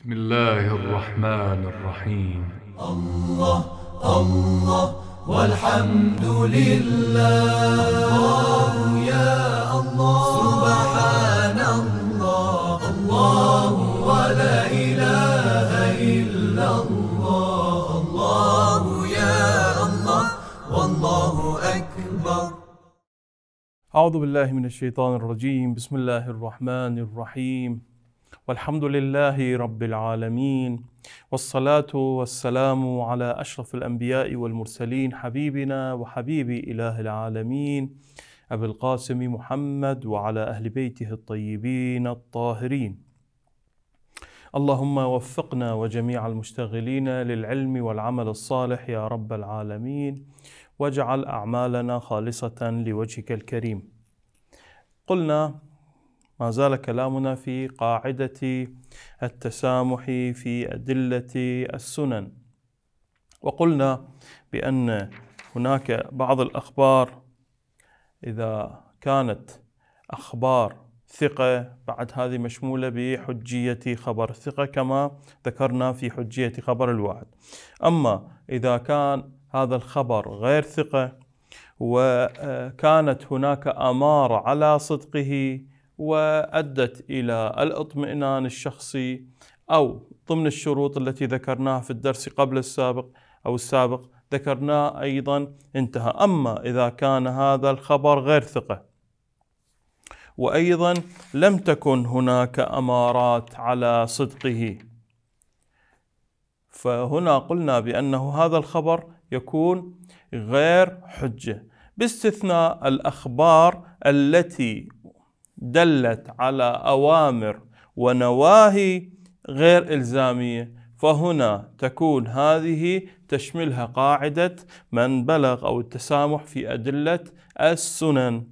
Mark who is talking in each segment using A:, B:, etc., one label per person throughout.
A: بسم الله الرحمن الرحيم.
B: الله الله والحمد لله. الله يا الله سبحان الله. الله ولا إله إلا الله. الله يا الله والله أكبر.
C: أعوذ بالله من الشيطان الرجيم. بسم الله الرحمن الرحيم. والحمد لله رب العالمين والصلاة والسلام على أشرف الأنبياء والمرسلين حبيبنا وحبيب إله العالمين أبي القاسم محمد وعلى أهل بيته الطيبين الطاهرين. اللهم وفقنا وجميع المشتغلين للعلم والعمل الصالح يا رب العالمين واجعل أعمالنا خالصة لوجهك الكريم. قلنا ما زال كلامنا في قاعدة التسامح في أدلة السنن. وقلنا بأن هناك بعض الأخبار إذا كانت أخبار ثقة بعد هذه مشمولة بحجية خبر الثقة كما ذكرنا في حجية خبر الواحد أما إذا كان هذا الخبر غير ثقة وكانت هناك أمارة على صدقه وأدت إلى الإطمئنان الشخصي أو ضمن الشروط التي ذكرناها في الدرس قبل السابق أو السابق ذكرناه أيضا انتهى. أما إذا كان هذا الخبر غير ثقة وأيضا لم تكن هناك أمارات على صدقه. فهنا قلنا بأنه هذا الخبر يكون غير حجة باستثناء الأخبار التي دلت على أوامر ونواهي غير إلزامية فهنا تكون هذه تشملها قاعدة من بلغ أو التسامح في أدلة السنن.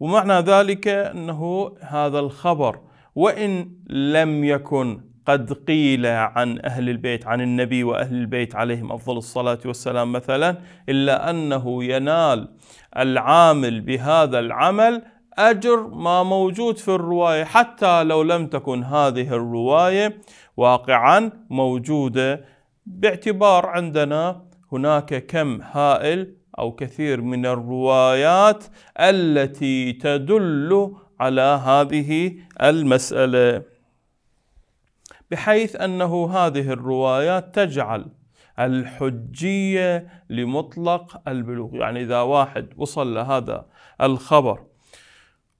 C: ومعنى ذلك أنه هذا الخبر وإن لم يكن قد قيل عن أهل البيت عن النبي وأهل البيت عليهم أفضل الصلاة والسلام مثلا إلا أنه ينال العامل بهذا العمل أجر ما موجود في الرواية حتى لو لم تكن هذه الرواية واقعا موجودة. باعتبار عندنا هناك كم هائل أو كثير من الروايات التي تدل على هذه المسألة. بحيث أنه هذه الروايات تجعل الحجية لمطلق البلوغ. يعني إذا واحد وصل لهذا الخبر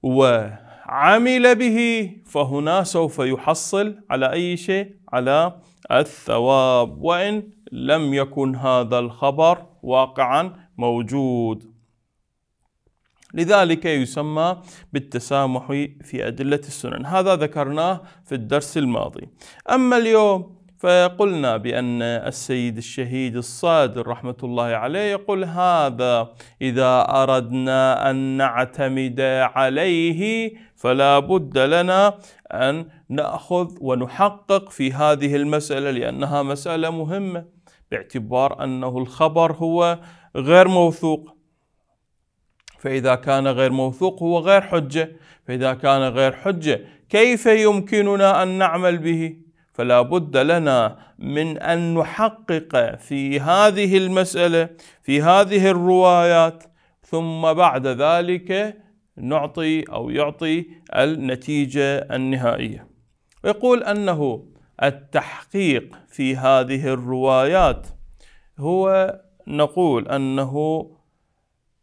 C: وعمل به فهنا سوف يحصل على أي شيء؟ على الثواب. وإن لم يكن هذا الخبر واقعا موجود. لذلك يسمى بالتسامح في أدلة السنن. هذا ذكرناه في الدرس الماضي. أما اليوم فقلنا بأن السيد الشهيد الصادر رحمة الله عليه يقول هذا إذا أردنا أن نعتمد عليه فلا بد لنا أن نأخذ ونحقق في هذه المسألة لأنها مسألة مهمة باعتبار أنه الخبر هو غير موثوق. فإذا كان غير موثوق هو غير حجة فإذا كان غير حجة كيف يمكننا أن نعمل به؟ فلا بد لنا من أن نحقق في هذه المسألة في هذه الروايات ثم بعد ذلك نعطي أو يعطي النتيجة النهائية. ويقول أنه التحقيق في هذه الروايات هو نقول أنه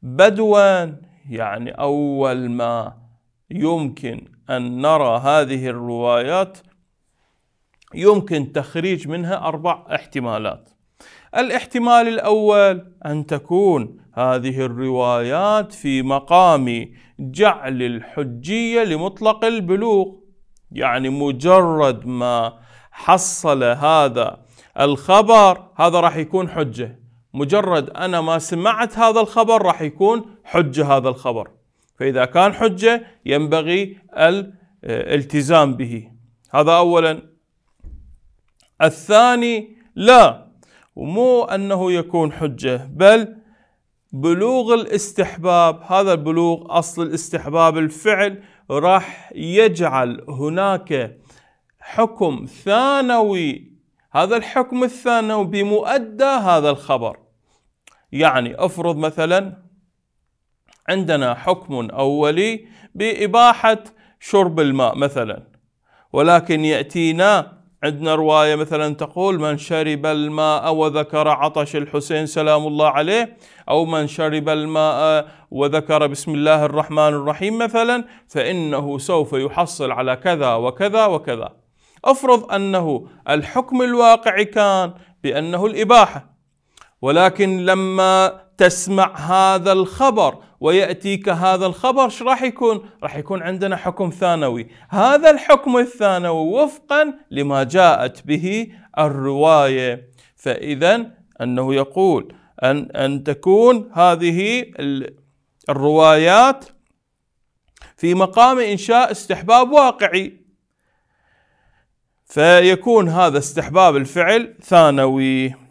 C: بدوا يعني أول ما يمكن أن نرى هذه الروايات يمكن تخريج منها أربع احتمالات. الاحتمال الأول أن تكون هذه الروايات في مقام جعل الحجية لمطلق البلوغ يعني مجرد ما حصل هذا الخبر هذا راح يكون حجة. مجرد أنا ما سمعت هذا الخبر راح يكون حجة هذا الخبر. فإذا كان حجة ينبغي الالتزام به. هذا أولا. الثاني لا ومو أنه يكون حجة بل بلوغ الاستحباب هذا البلوغ أصل الاستحباب الفعل راح يجعل هناك حكم ثانوي هذا الحكم الثانوي بمؤدى هذا الخبر. يعني افرض مثلا عندنا حكم أولي بإباحة شرب الماء مثلا ولكن يأتينا عندنا رواية مثلا تقول من شرب الماء وذكر عطش الحسين سلام الله عليه أو من شرب الماء وذكر بسم الله الرحمن الرحيم مثلا فإنه سوف يحصل على كذا وكذا وكذا. افرض أنه الحكم الواقعي كان بأنه الإباحة ولكن لما تسمع هذا الخبر ويأتيك هذا الخبر إيش راح يكون؟ راح يكون عندنا حكم ثانوي، هذا الحكم الثانوي وفقا لما جاءت به الرواية، فاذا أنه يقول أن أن تكون هذه الروايات في مقام إنشاء استحباب واقعي. فيكون هذا استحباب الفعل ثانوي.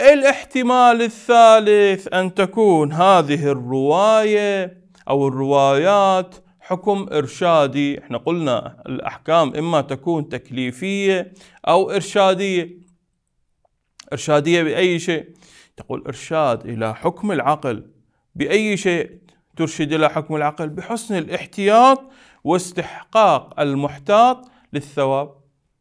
C: الاحتمال الثالث أن تكون هذه الرواية أو الروايات حكم إرشادي. إحنا قلنا الأحكام إما تكون تكليفية أو إرشادية. إرشادية بأي شيء؟ تقول إرشاد إلى حكم العقل. بأي شيء ترشد إلى حكم العقل؟ بحسن الاحتياط واستحقاق المحتاط للثواب.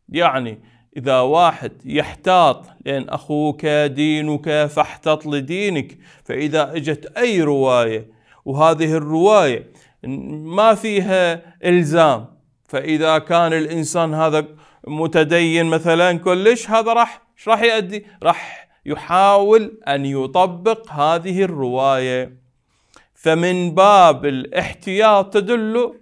C: يعني إذا واحد يحتاط لأن أخوك دينك فاحتط لدينك فإذا إجت أي رواية وهذه الرواية ما فيها إلزام. فإذا كان الإنسان هذا متدين مثلا كلش هذا راح إيش راح يؤدي؟ راح يحاول أن يطبق هذه الرواية. فمن باب الاحتياط تدل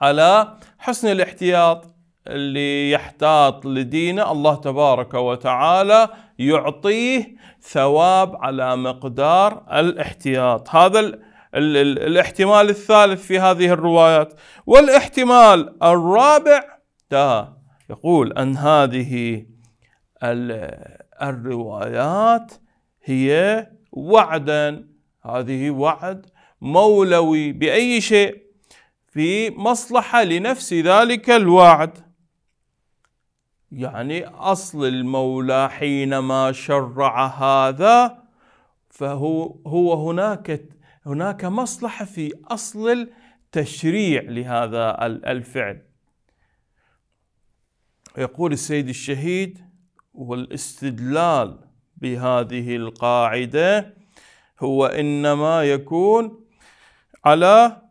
C: على حسن الاحتياط. اللي يحتاط لدينه الله تبارك وتعالى يعطيه ثواب على مقدار الاحتياط. هذا ال ال ال الاحتمال الثالث في هذه الروايات. والاحتمال الرابع ده يقول أن هذه الروايات هي وعدا. هذه وعد مولوي بأي شيء؟ في مصلحة لنفس ذلك الوعد. يعني أصل المولى حينما شرع هذا فهو هو هناك هناك مصلحة في أصل التشريع لهذا الفعل. يقول السيد الشهيد والاستدلال بهذه القاعدة هو إنما يكون على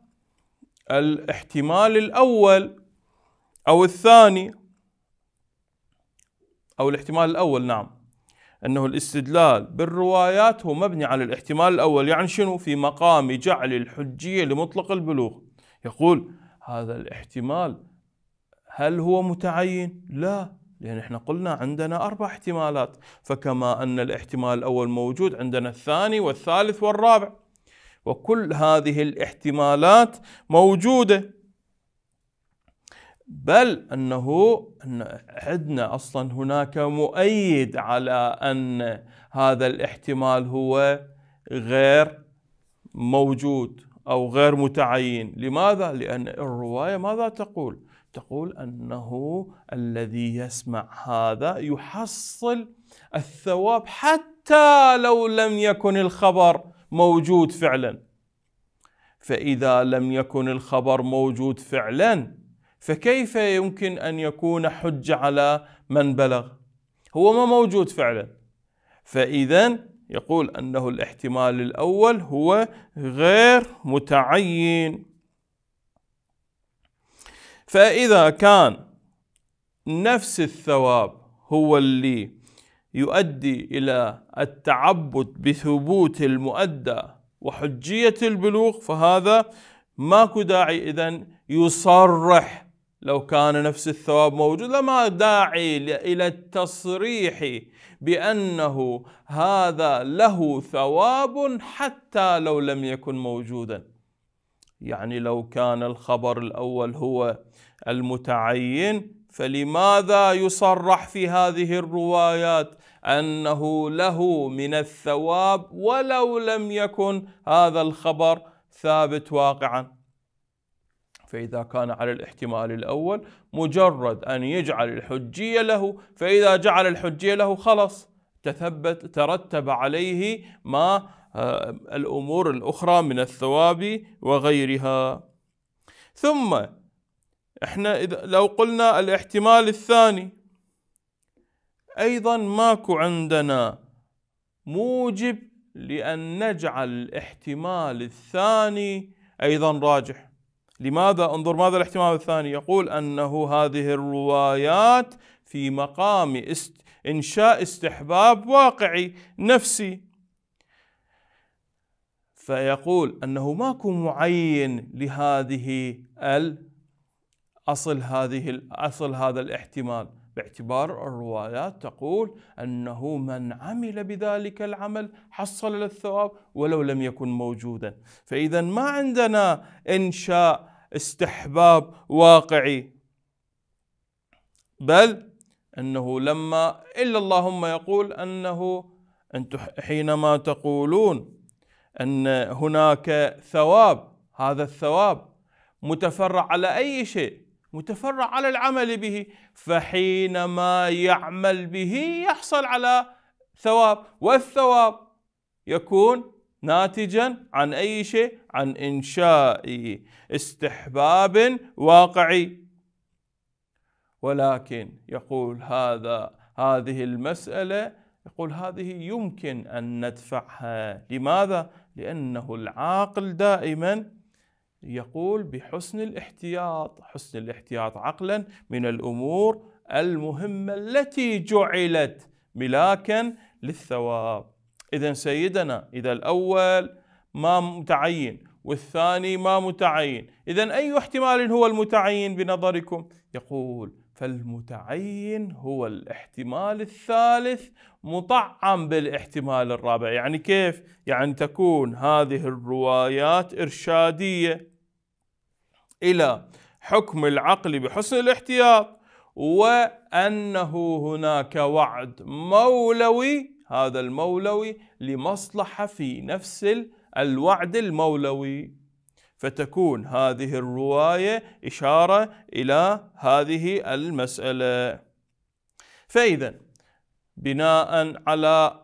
C: الاحتمال الأول أو الثاني أو الاحتمال الأول نعم. أنه الاستدلال بالروايات هو مبني على الاحتمال الأول يعني شنو؟ في مقام جعل الحجية لمطلق البلوغ. يقول هذا الاحتمال هل هو متعين؟ لا لأن إحنا قلنا عندنا أربع احتمالات. فكما أن الاحتمال الأول موجود عندنا الثاني والثالث والرابع. وكل هذه الاحتمالات موجودة. بل أنه أن عندنا أصلا هناك مؤيد على أن هذا الاحتمال هو غير موجود أو غير متعين، لماذا؟ لأن الرواية ماذا تقول؟ تقول أنه الذي يسمع هذا يحصل الثواب حتى لو لم يكن الخبر موجود فعلا. فإذا لم يكن الخبر موجود فعلا فكيف يمكن أن يكون حجه على من بلغ؟ هو ما موجود فعلا. فاذا يقول أنه الاحتمال الأول هو غير متعين. فإذا كان نفس الثواب هو اللي يؤدي إلى التعبد بثبوت المؤدى وحجية البلوغ فهذا ماكو داعي اذا يصرح لو كان نفس الثواب موجود لما داعي إلى التصريح بأنه هذا له ثواب حتى لو لم يكن موجودا. يعني لو كان الخبر الأول هو المتعين فلماذا يصرح في هذه الروايات أنه له من الثواب ولو لم يكن هذا الخبر ثابت واقعا؟ فإذا كان على الاحتمال الأول مجرد أن يجعل الحجية له فإذا جعل الحجية له خلص تثبت ترتب عليه ما آه، الأمور الأخرى من الثواب وغيرها. ثم إحنا إذا لو قلنا الاحتمال الثاني أيضا ماكو عندنا موجب لأن نجعل الاحتمال الثاني أيضا راجح. لماذا؟ انظر ماذا الاحتمال الثاني. يقول أنه هذه الروايات في مقام است إنشاء استحباب واقعي نفسي. فيقول أنه ماكو معين لهذه أصل هذه أصل هذا الاحتمال. باعتبار الروايات تقول أنه من عمل بذلك العمل حصل الثواب ولو لم يكن موجودا. فإذا ما عندنا إنشاء استحباب واقعي. بل أنه لما إلا اللهم يقول أنه أنتم حينما تقولون أن هناك ثواب هذا الثواب متفرع على أي شيء متفرع على العمل به فحينما يعمل به يحصل على ثواب. والثواب يكون ناتجا عن أي شيء؟ عن إنشاء استحباب واقعي. ولكن يقول هذا هذه المسألة يقول هذه يمكن أن ندفعها. لماذا؟ لأنه العاقل دائما يقول بحسن الاحتياط حسن الاحتياط عقلا من الأمور المهمة التي جعلت ملاكا للثواب. إذا سيدنا إذا الأول ما متعين والثاني ما متعين. إذا أي احتمال هو المتعين بنظركم؟ يقول فالمتعين هو الاحتمال الثالث مطعم بالاحتمال الرابع. يعني كيف؟ يعني تكون هذه الروايات إرشادية إلى حكم العقل بحسن الاحتياط وأنه هناك وعد مولوي هذا المولوي لمصلحة في نفس الوعد المولوي. فتكون هذه الرواية إشارة إلى هذه المسألة. فإذا بناء على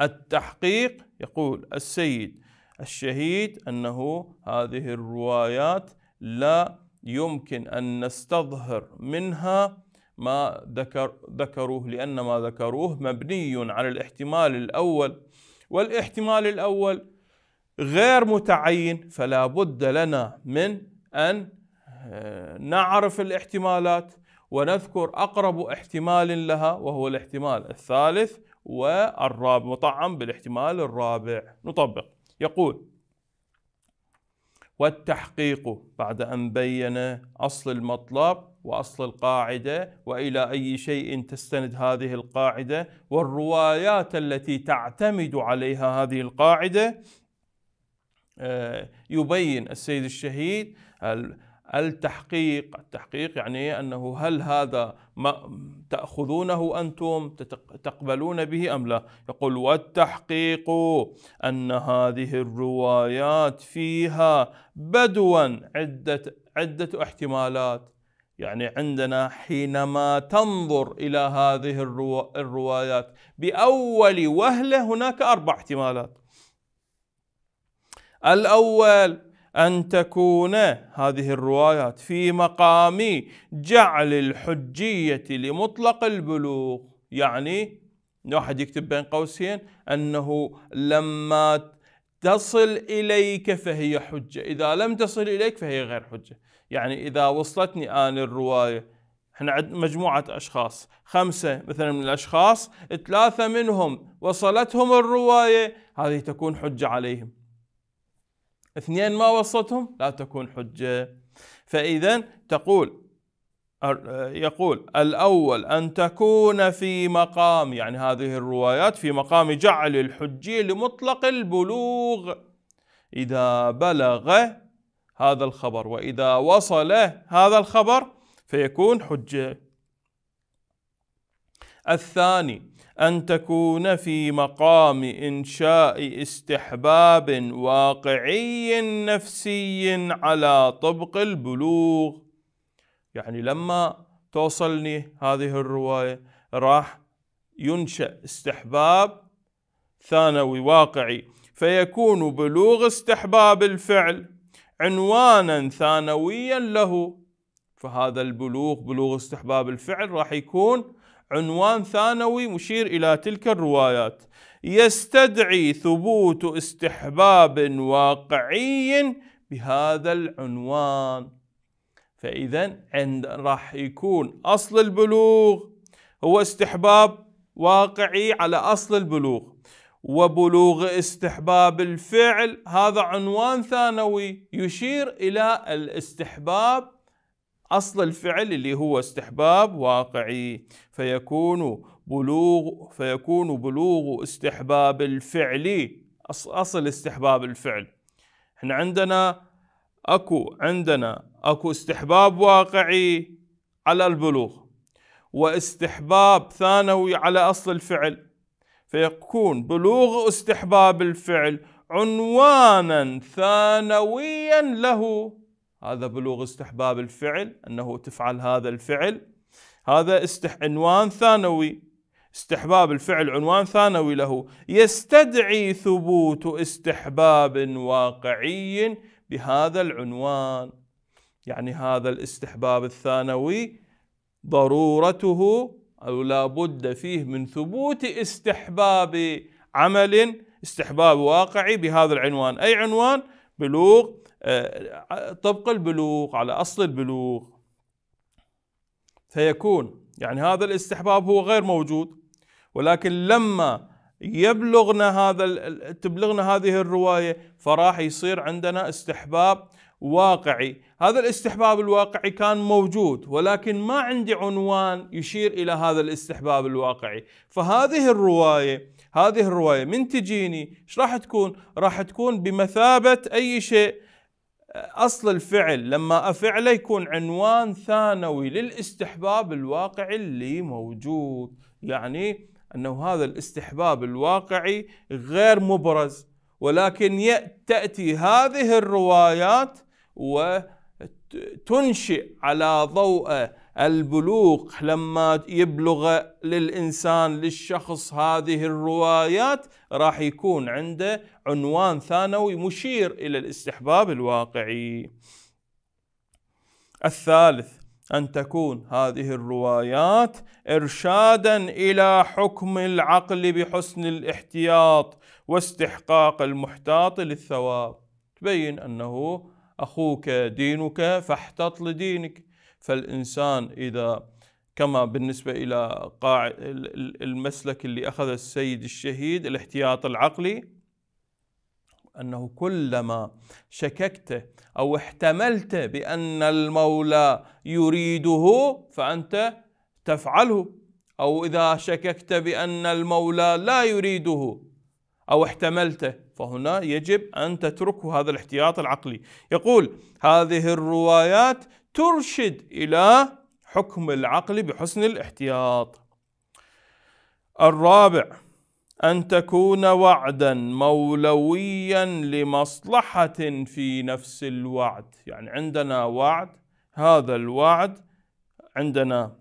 C: التحقيق يقول السيد الشهيد أنه هذه الروايات لا يمكن أن نستظهر منها ما ذكر ذكروه لأن ما ذكروه مبني على الاحتمال الأول والاحتمال الأول غير متعين فلا بد لنا من أن آه، نعرف الاحتمالات ونذكر أقرب احتمال لها وهو الاحتمال الثالث والرابع مطعم بالاحتمال الرابع. نطبق. يقول والتحقيق بعد أن بين أصل المطلب وأصل القاعدة وإلى أي شيء تستند هذه القاعدة والروايات التي تعتمد عليها هذه القاعدة آه، يبين السيد الشهيد التحقيق. التحقيق يعني أنه هل هذا ما تأخذونه أنتم تقبلون به أم لا؟ يقول والتحقيق أن هذه الروايات فيها بدوا عدة عدة احتمالات. يعني عندنا حينما تنظر إلى هذه الروايات بأول وهلة هناك أربع احتمالات. الأول أن تكون هذه الروايات في مقام جعل الحجية لمطلق البلوغ. يعني واحد يكتب بين قوسين أنه لما تصل إليك فهي حجة إذا لم تصل إليك فهي غير حجة. يعني إذا وصلتني آن الرواية إحنا عندنا مجموعة أشخاص خمسة مثلا من الأشخاص ثلاثة منهم وصلتهم الرواية هذه تكون حجة عليهم. اثنين ما وصلتهم لا تكون حجة. فإذا تقول يقول الأول أن تكون في مقام يعني هذه الروايات في مقام جعل الحجية لمطلق البلوغ. إذا بلغ هذا الخبر وإذا وصل هذا الخبر فيكون حجة. الثاني أن تكون في مقام إنشاء استحباب واقعي نفسي على طبق البلوغ. يعني لما توصلني هذه الرواية راح ينشأ استحباب ثانوي واقعي فيكون بلوغ استحباب الفعل. عنوانا ثانويا له. فهذا البلوغ بلوغ استحباب الفعل راح يكون عنوان ثانوي مشير إلى تلك الروايات. يستدعي ثبوت استحباب واقعي بهذا العنوان. فاذا عند راح يكون أصل البلوغ هو استحباب واقعي على أصل البلوغ. وبلوغ استحباب الفعل. هذا عنوان ثانوي يشير إلى الاستحباب أصل الفعل اللي هو استحباب واقعي. فيكون بلوغ فيكون بلوغ استحباب الفعل أصل استحباب الفعل. إحنا عندنا أكو عندنا أكو استحباب واقعي على البلوغ واستحباب ثانوي على أصل الفعل. فيكون بلوغ استحباب الفعل عنوانا ثانويا له. هذا بلوغ استحباب الفعل أنه تفعل هذا الفعل. هذا استح عنوان ثانوي. استحباب الفعل عنوان ثانوي له. يستدعي ثبوت استحباب واقعي بهذا العنوان. يعني هذا الاستحباب الثانوي ضرورته أو لابد فيه من ثبوت استحباب عمل استحباب واقعي بهذا العنوان. أي عنوان؟ بلوغ آه، طبق البلوغ على أصل البلوغ. فيكون يعني هذا الاستحباب هو غير موجود ولكن لما يبلغنا هذا تبلغنا هذه الرواية فراح يصير عندنا استحباب واقعي. هذا الاستحباب الواقعي كان موجود ولكن ما عندي عنوان يشير إلى هذا الاستحباب الواقعي. فهذه الرواية هذه الرواية من تجيني إيش راح تكون؟ راح تكون بمثابة أي شيء. أصل الفعل لما أفعله يكون عنوان ثانوي للاستحباب الواقعي اللي موجود. يعني أنه هذا الاستحباب الواقعي غير مبرز ولكن تأتي هذه الروايات وتنشئ على ضوء البلوغ لما يبلغ للإنسان للشخص هذه الروايات راح يكون عنده عنوان ثانوي مشير إلى الاستحباب الواقعي. الثالث أن تكون هذه الروايات إرشادا إلى حكم العقل بحسن الاحتياط واستحقاق المحتاط للثواب. تبين أنه أخوك دينك فاحتط لدينك فالإنسان إذا كما بالنسبة إلى قاع المسلك اللي أخذ السيد الشهيد الاحتياط العقلي أنه كلما شككت أو احتملت بأن المولى يريده فأنت تفعله. أو إذا شككت بأن المولى لا يريده أو احتملته. فهنا يجب أن تتركه هذا الاحتياط العقلي. يقول هذه الروايات ترشد إلى حكم العقل بحسن الاحتياط. الرابع أن تكون وعدا مولويا لمصلحة في نفس الوعد. يعني عندنا وعد هذا الوعد عندنا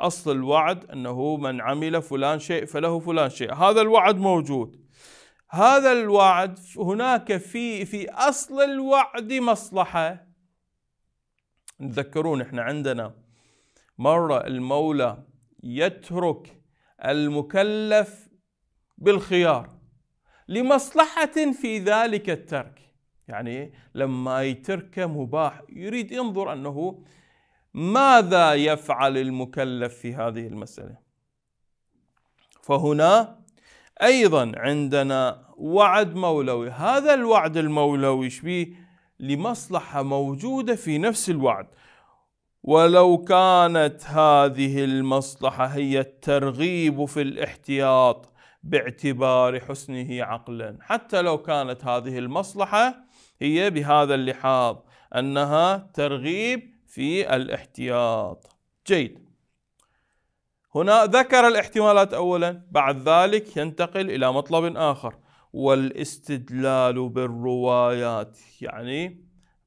C: أصل الوعد أنه من عمل فلان شيء فله فلان شيء. هذا الوعد موجود. هذا الوعد هناك في في أصل الوعد مصلحة. تذكرون إحنا عندنا مرة المولى يترك المكلف بالخيار لمصلحة في ذلك الترك. يعني لما يترك مباح يريد ينظر أنه ماذا يفعل المكلف في هذه المسألة. فهنا أيضا عندنا وعد مولوي. هذا الوعد المولوي شبيه لمصلحة موجودة في نفس الوعد. ولو كانت هذه المصلحة هي الترغيب في الاحتياط باعتبار حسنه عقلا. حتى لو كانت هذه المصلحة هي بهذا اللحاظ أنها ترغيب في الاحتياط. جيد. هنا ذكر الاحتمالات اولا بعد ذلك ينتقل إلى مطلب آخر. والاستدلال بالروايات يعني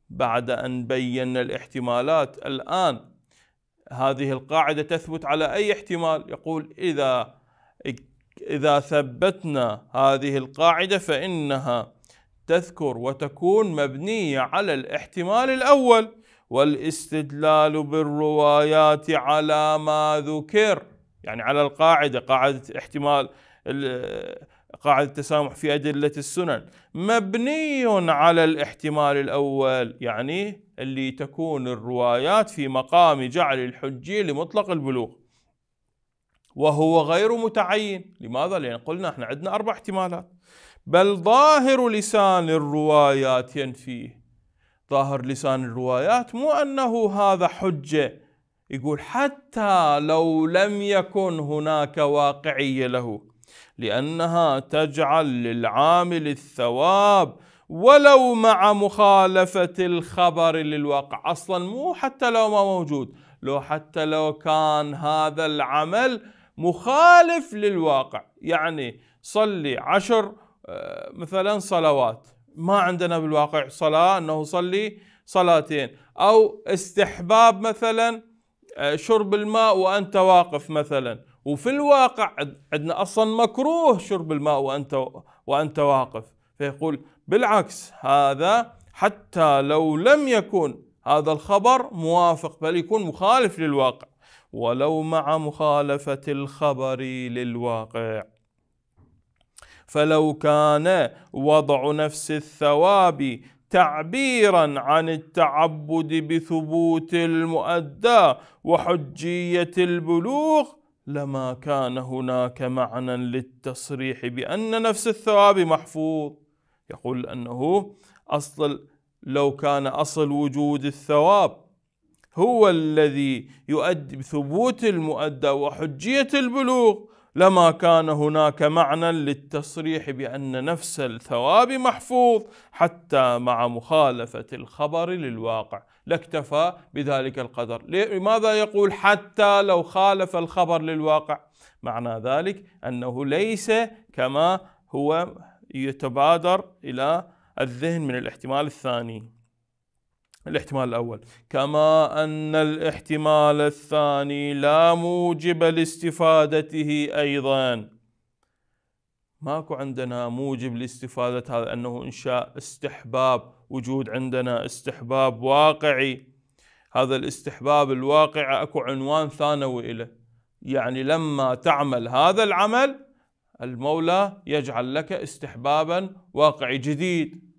C: بعد أن بينا الاحتمالات الآن هذه القاعدة تثبت على أي احتمال؟ يقول إذا إذا ثبتنا هذه القاعدة فإنها تذكر وتكون مبنية على الاحتمال الأول. والاستدلال بالروايات على ما ذكر. يعني على القاعدة قاعدة احتمال قاعدة التسامح في أدلة السنن. مبني على الاحتمال الأول يعني اللي تكون الروايات في مقام جعل الحجيه لمطلق البلوغ. وهو غير متعين. لماذا؟ لأن قلنا إحنا عندنا أربع احتمالات. بل ظاهر لسان الروايات ينفيه. ظاهر لسان الروايات مو أنه هذا حجة يقول حتى لو لم يكن هناك واقعية له لأنها تجعل للعامل الثواب ولو مع مخالفة الخبر للواقع. أصلا مو حتى لو ما موجود لو حتى لو كان هذا العمل مخالف للواقع. يعني صلي عشر آه، مثلا صلوات. ما عندنا بالواقع صلاة أنه صلي صلاتين. أو استحباب مثلا شرب الماء وأنت واقف مثلا. وفي الواقع عندنا أصلا مكروه شرب الماء وأنت وأنت واقف. فيقول بالعكس هذا حتى لو لم يكن هذا الخبر موافق بل يكون مخالف للواقع. ولو مع مخالفة الخبر للواقع. فلو كان وضع نفس الثواب تعبيرا عن التعبد بثبوت المؤدى وحجية البلوغ لما كان هناك معنى للتصريح بأن نفس الثواب محفوظ. يقول أنه أصل لو كان أصل وجود الثواب هو الذي يؤدي بثبوت المؤدى وحجية البلوغ لما كان هناك معنى للتصريح بأن نفس الثواب محفوظ حتى مع مخالفة الخبر للواقع. لاكتفى بذلك القدر. لماذا يقول حتى لو خالف الخبر للواقع؟ معنى ذلك أنه ليس كما هو يتبادر إلى الذهن من الاحتمال الثاني. الاحتمال الأول. كما أن الاحتمال الثاني لا موجب لاستفادته أيضا. ماكو عندنا موجب لاستفادة هذا أنه إنشاء استحباب وجود عندنا استحباب واقعي. هذا الاستحباب الواقعي أكو عنوان ثانوي له يعني لما تعمل هذا العمل المولى يجعل لك استحبابا واقعي جديد.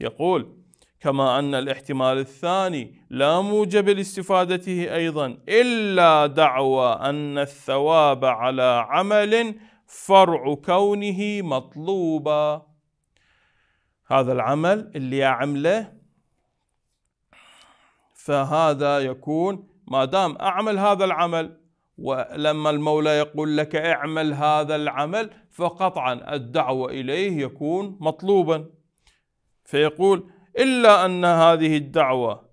C: يقول كما أن الاحتمال الثاني لا موجب لاستفادته أيضا إلا دعوى أن الثواب على عمل فرع كونه مطلوبا. هذا العمل اللي أعمله فهذا يكون ما دام أعمل هذا العمل ولما المولى يقول لك اعمل هذا العمل فقطعا الدعوة إليه يكون مطلوبا. فيقول إلا أن هذه الدعوة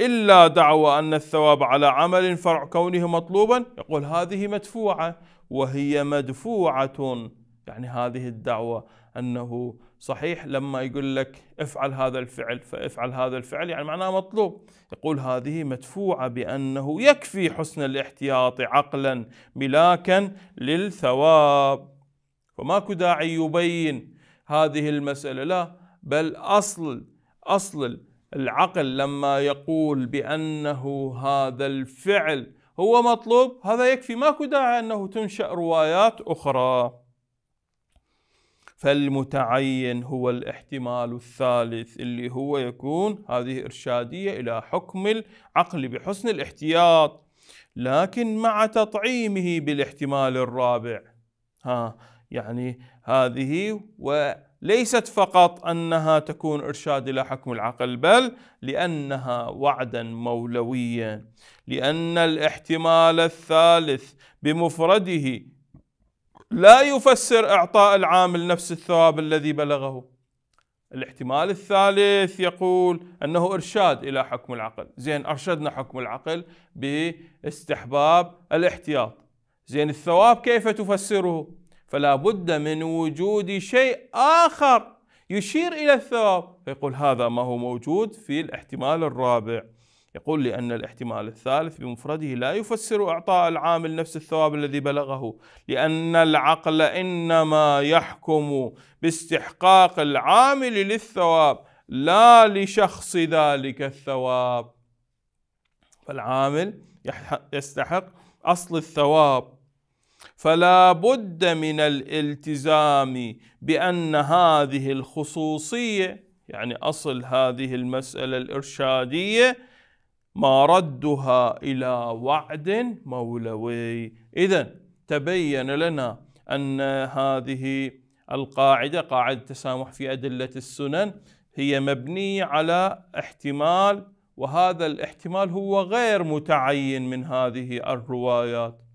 C: إلا دعوى أن الثواب على عمل فرع كونه مطلوبا يقول هذه مدفوعة وهي مدفوعة. يعني هذه الدعوة أنه صحيح لما يقول لك افعل هذا الفعل فافعل هذا الفعل يعني معناه مطلوب. يقول هذه مدفوعة بأنه يكفي حسن الاحتياط عقلا ملاكا للثواب. فماكو داعي يبين هذه المسألة. لا بل أصل أصل العقل لما يقول بأنه هذا الفعل هو مطلوب هذا يكفي. ماكو داعي أنه تنشأ روايات أخرى. فالمتعين هو الاحتمال الثالث اللي هو يكون هذه إرشادية إلى حكم العقل بحسن الاحتياط لكن مع تطعيمه بالاحتمال الرابع. ها يعني هذه و ليست فقط أنها تكون إرشاد إلى حكم العقل بل لأنها وعدا مولويا لأن الاحتمال الثالث بمفرده لا يفسر إعطاء العامل نفس الثواب الذي بلغه. الاحتمال الثالث يقول أنه إرشاد إلى حكم العقل. زين أرشدنا حكم العقل باستحباب الاحتياط. زين الثواب كيف تفسره؟ فلا بد من وجود شيء آخر يشير إلى الثواب. فيقول هذا ما هو موجود في الاحتمال الرابع. يقول لأن الاحتمال الثالث بمفرده لا يفسر إعطاء العامل نفس الثواب الذي بلغه لأن العقل إنما يحكم باستحقاق العامل للثواب لا لشخص ذلك الثواب. فالعامل يستحق أصل الثواب. فلا بد من الالتزام بأن هذه الخصوصية يعني أصل هذه المسألة الإرشادية ما ردها إلى وعد مولوي. إذا تبين لنا أن هذه القاعدة قاعدة التسامح في أدلة السنن هي مبنية على احتمال وهذا الاحتمال هو غير متعين من هذه الروايات.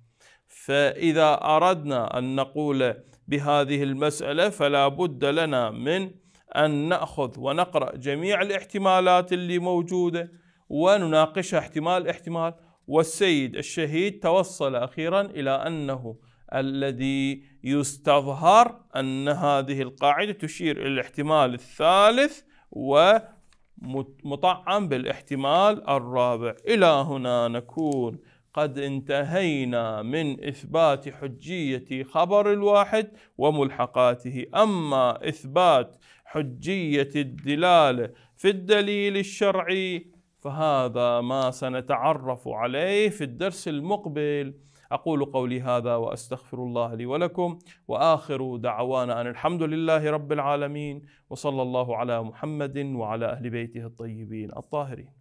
C: فإذا أردنا أن نقول بهذه المسألة فلا بد لنا من أن نأخذ ونقرأ جميع الاحتمالات اللي موجودة ونناقشها احتمال احتمال والسيد الشهيد توصل أخيرا إلى أنه الذي يستظهر أن هذه القاعدة تشير إلى الاحتمال الثالث ومطعم بالاحتمال الرابع. إلى هنا نكون. قد انتهينا من إثبات حجية خبر الواحد وملحقاته. أما إثبات حجية الدلالة في الدليل الشرعي فهذا ما سنتعرف عليه في الدرس المقبل. أقول قولي هذا وأستغفر الله لي ولكم وآخر دعوانا أن الحمد لله رب العالمين وصلى الله على محمد وعلى أهل بيته الطيبين الطاهرين.